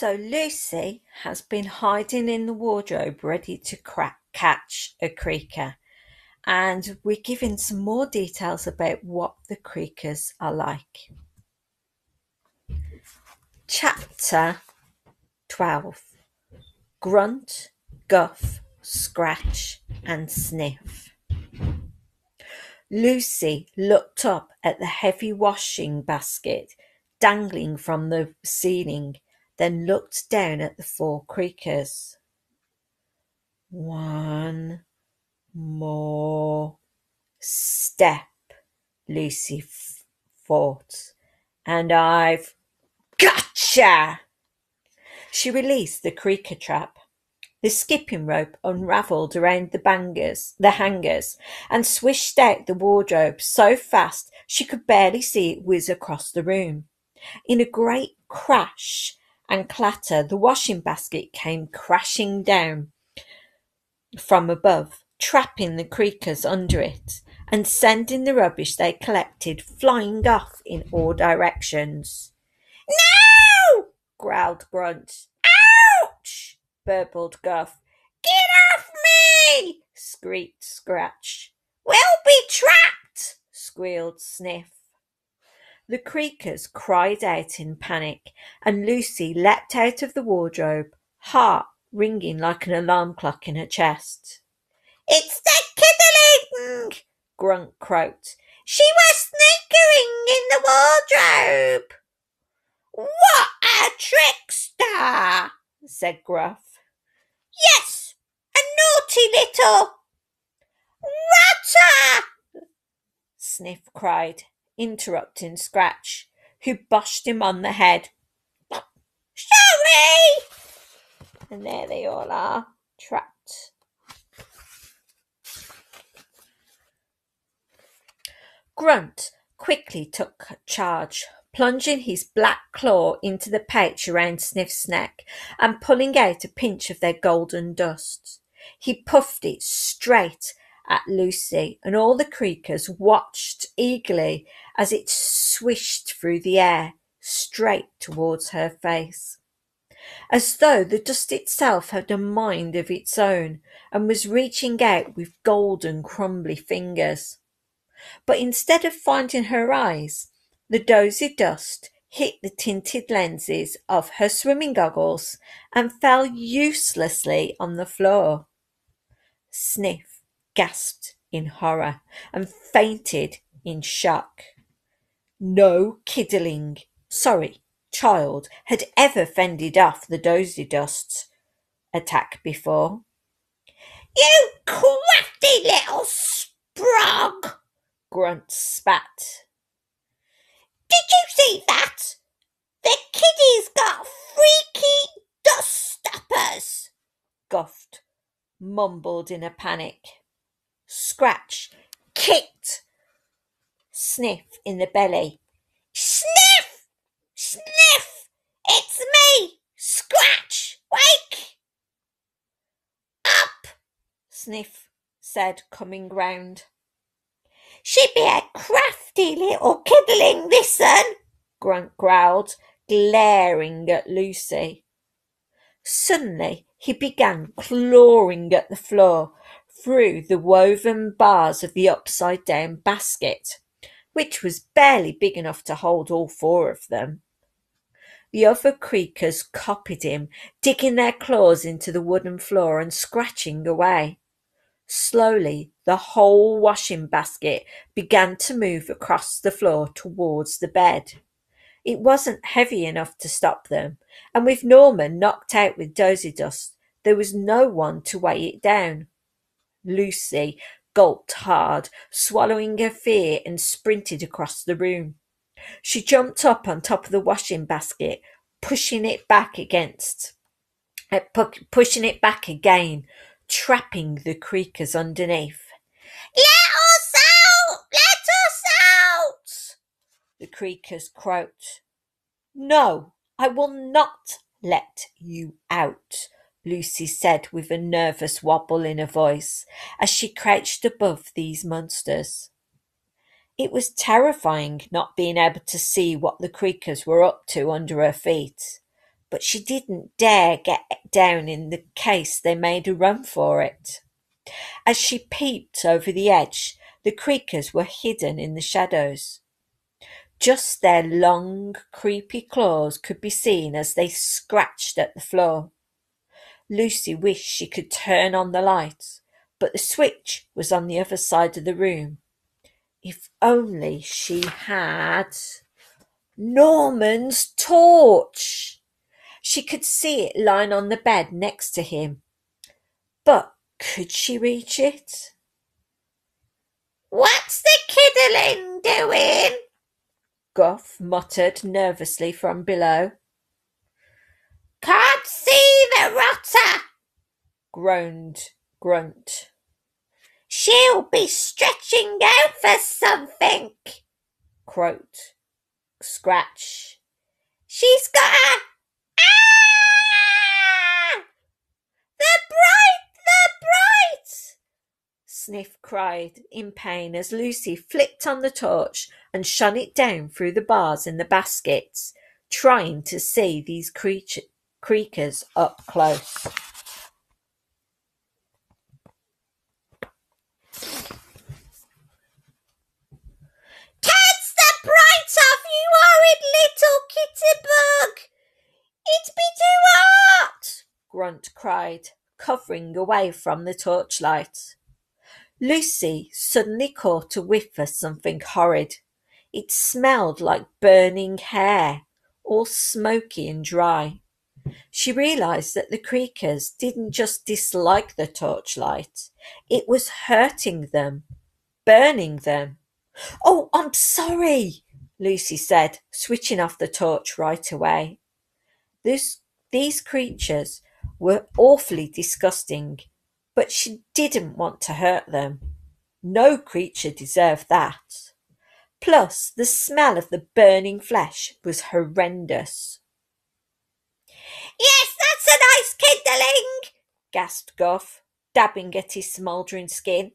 So Lucy has been hiding in the wardrobe ready to crack, catch a creaker. And we're given some more details about what the creakers are like. Chapter 12 Grunt, Guff, Scratch, and Sniff. Lucy looked up at the heavy washing basket dangling from the ceiling, then looked down at the four creakers. One more step, Lucy f- thought, and I've gotcha! She released the creaker trap. The skipping rope unravelled around the bangers, the hangers, and swished out the wardrobe so fast she could barely see it whiz across the room. In a great crash and clatter, the washing basket came crashing down from above, trapping the creakers under it and sending the rubbish they collected flying off in all directions. No! growled Grunt. Ouch! burbled Guff. Get off me! squeaked Scratch. We'll be trapped! squealed Sniff. The creakers cried out in panic, and Lucy leapt out of the wardrobe, heart ringing like an alarm clock in her chest. It's the kiddling! Grunt croaked. She was sneakering in the wardrobe. What a trickster! said Gruff. Yes, a naughty little rotter! Sniff cried, interrupting Scratch, who boshed him on the head. Sorry! And there they all are, trapped. Grunt quickly took charge, plunging his black claw into the pouch around Sniff's neck and pulling out a pinch of their golden dust. He puffed it straight at Lucy, and all the creakers watched eagerly as it swished through the air straight towards her face. As though the dust itself had a mind of its own and was reaching out with golden, crumbly fingers. But instead of finding her eyes, the dozy dust hit the tinted lenses of her swimming goggles and fell uselessly on the floor. Sniff gasped in horror and fainted in shock. No kiddling, sorry, child had ever fended off the dozy dust's attack before. You crafty little sprog! Grunt spat. Did you see that? The kiddies got freaky dust stoppers, Guffed, mumbled in a panic. Scratch kicked Sniff in the belly. Sniff! Sniff! It's me! Scratch! Wake! Up! Sniff said, coming round. She'd be a crafty little kiddling, this'n, Grunt growled, glaring at Lucy. Suddenly he began clawing at the floor through the woven bars of the upside down basket, which was barely big enough to hold all four of them. The other creakers copied him, digging their claws into the wooden floor and scratching away. Slowly, the whole washing basket began to move across the floor towards the bed. It wasn't heavy enough to stop them, and with Norman knocked out with dozy dust, there was no one to weigh it down. Lucy gulped hard, swallowing her fear, and sprinted across the room. She jumped up on top of the washing basket, pushing it back against, uh, pu- pushing it back again, trapping the creakers underneath. Let us out! Let us out! The creakers croaked. No, I will not let you out, Lucy said with a nervous wobble in her voice as she crouched above these monsters. It was terrifying not being able to see what the creakers were up to under her feet. but she didn't dare get down in the case they made a run for it. As she peeped over the edge, the creakers were hidden in the shadows. Just their long, creepy claws could be seen as they scratched at the floor. Lucy wished she could turn on the light, but the switch was on the other side of the room. If only she had Norman's torch! She could see it lying on the bed next to him. But could she reach it? What's the kiddling doing? Guff muttered nervously from below. Can't see the rotter, groaned Grunt. She'll be stretching out for something, croaked Scratch. She's got a ah! bright the bright Sniff cried in pain as Lucy flicked on the torch and shone it down through the bars in the baskets, trying to see these creature, creakers up close. Catch the bright off, you horrid little kitty bug! It be too hot! Grunt cried, covering away from the torchlight. Lucy suddenly caught a whiff of something horrid. It smelled like burning hair, all smoky and dry. She realized that the creakers didn't just dislike the torchlight, it was hurting them, burning them. Oh, I'm sorry, Lucy said, switching off the torch right away. This, these creatures were awfully disgusting but she didn't want to hurt them. No creature deserved that. Plus, the smell of the burning flesh was horrendous. Yes, that's a nice kindling, gasped Guff, dabbing at his smouldering skin.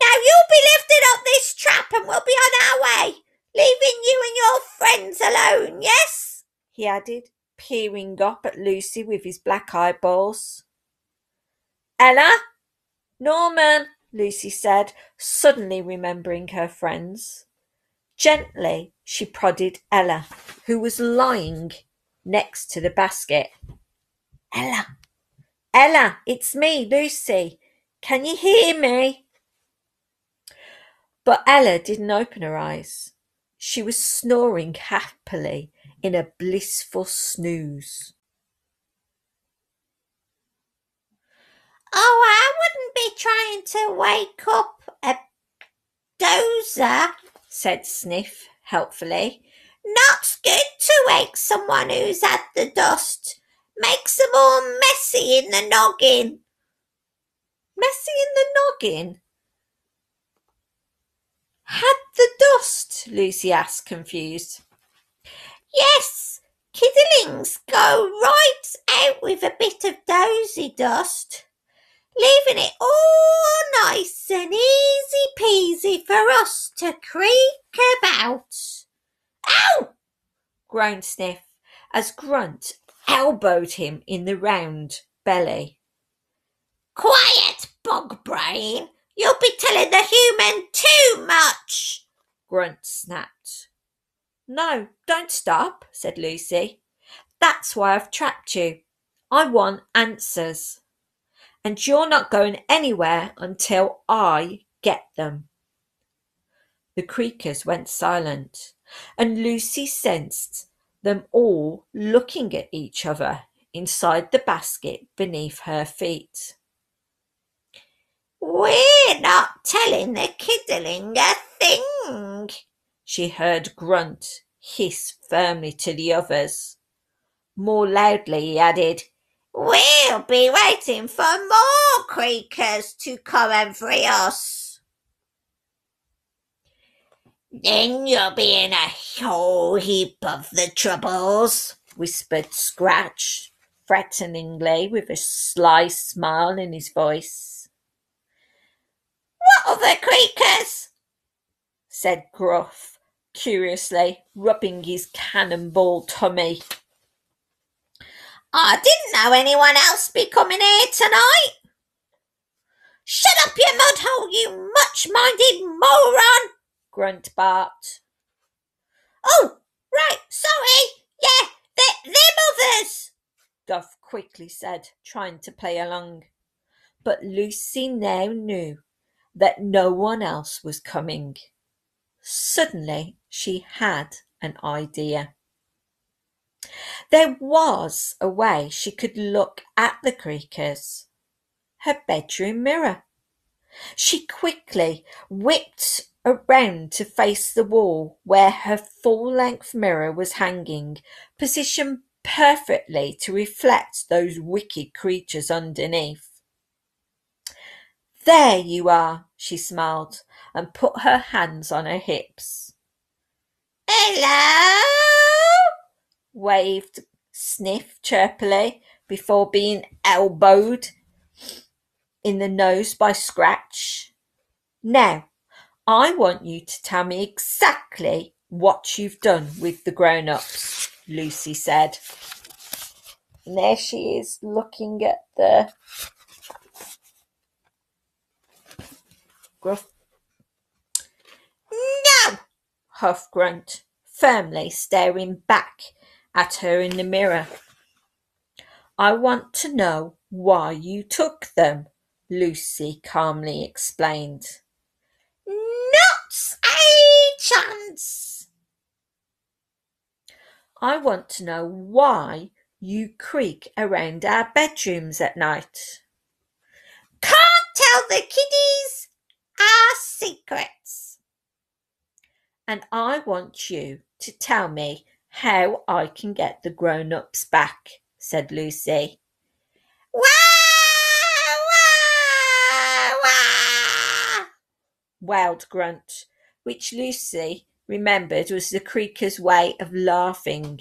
Now you'll be lifting up this trap and we'll be on our way, leaving you and your friends alone, yes? he added, peering up at Lucy with his black eyeballs. Ella? Norman, Lucy said, suddenly remembering her friends. Gently she prodded Ella, who was lying next to the basket. Ella, Ella, it's me, Lucy. Can you hear me? But Ella didn't open her eyes. She was snoring happily in a blissful snooze. Oh, I wouldn't be trying to wake up a dozer, said Sniff helpfully. Not good to wake someone who's had the dust. Makes them all messy in the noggin. Messy in the noggin? Had the dust? Lucy asked, confused. Yes, kiddlings go right out with a bit of dozy dust leaving it all nice and easy peasy for us to creak about. Ow! groaned Sniff as Grunt elbowed him in the round belly. Quiet, bog brain! You'll be telling the human too much! Grunt snapped. No, don't stop, said Lucy. That's why I've trapped you. I want answers and you're not going anywhere until I get them. The creakers went silent, and Lucy sensed them all looking at each other inside the basket beneath her feet. We're not telling the kiddling a thing, she heard Grunt hiss firmly to the others. More loudly he added, We'll be waiting for more creakers to come and free us. Then you'll be in a whole heap of the troubles, whispered Scratch threateningly with a sly smile in his voice. What the creakers? said Gruff curiously, rubbing his cannonball tummy. I didn't know anyone else be coming here tonight. Shut up, you mudhole, you much-minded moron! Grunt barked. Oh, right, sorry. Yeah, they're, they're mothers, Guff quickly said, trying to play along. But Lucy now knew that no one else was coming. Suddenly she had an idea. There was a way she could look at the creakers. Her bedroom mirror. She quickly whipped around to face the wall where her full length mirror was hanging, positioned perfectly to reflect those wicked creatures underneath. There you are, she smiled and put her hands on her hips. Hello? waved Sniff chirpily before being elbowed in the nose by Scratch. Now, I want you to tell me exactly what you've done with the grown ups, Lucy said. And there she is looking at the gruff. No! Huff Grunt, firmly staring back at her in the mirror. I want to know why you took them, Lucy calmly explained. A chance. I want to know why you creak around our bedrooms at night. Can't tell the kiddies our secrets. And I want you to tell me how I can get the grown ups back, said Lucy. Wah, wah, wah. wailed Grunt, which Lucy remembered was the creaker's way of laughing.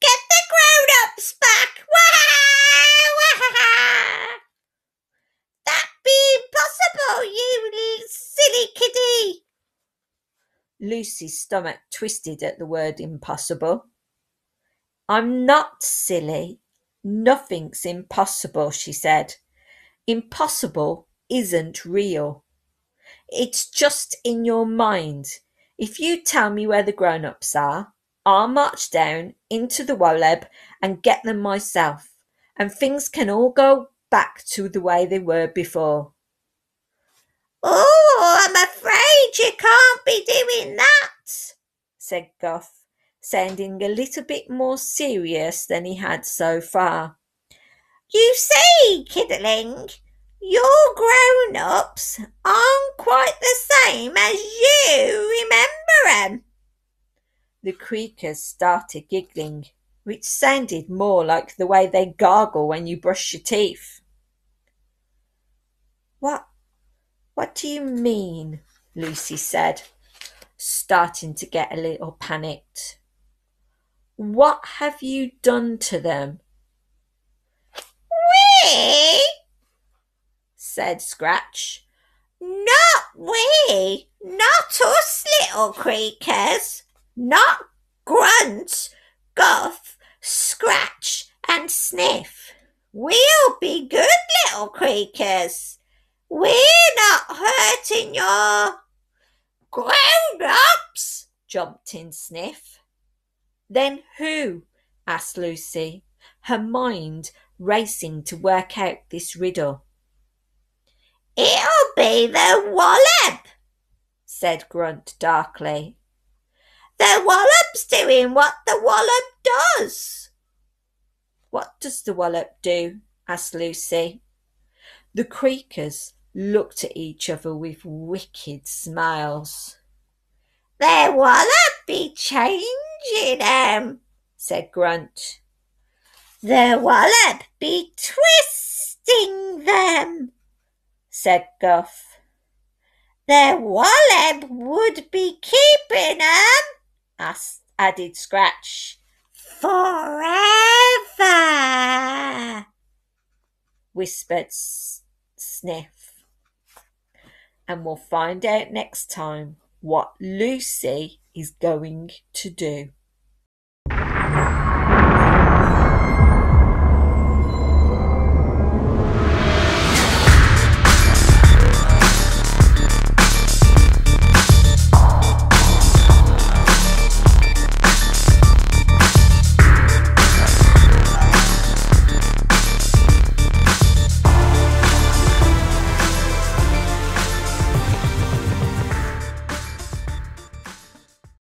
Get the grown-ups back! That be impossible, you silly kiddie! Lucy's stomach twisted at the word impossible. I'm not silly. Nothing's impossible, she said. Impossible isn't real. It's just in your mind. If you tell me where the grown ups are, I'll march down into the Woleb and get them myself, and things can all go back to the way they were before. Oh, I'm afraid you can't be doing that, said Guff, sounding a little bit more serious than he had so far. You see, Kiddling, your grown ups aren't quite the same as you remember 'em. The creakers started giggling, which sounded more like the way they gargle when you brush your teeth. What what do you mean? Lucy said, starting to get a little panicked. What have you done to them? We? Said Scratch. Not we, not us little creakers, not Grunt, Guff, Scratch, and Sniff. We'll be good little creakers. We're not hurting your grown-ups, jumped in Sniff. Then who? asked Lucy, her mind racing to work out this riddle. It'll be the Wallop, said Grunt darkly. The Wallop's doing what the Wallop does. What does the Wallop do? asked Lucy. The Creakers looked at each other with wicked smiles. The Wallop be changing 'em, said Grunt. The Wallop be twisting them, said Guff. Their Wallop would be keeping 'em, added Scratch. Forever, whispered S- Sniff. And we'll find out next time what Lucy is going to do.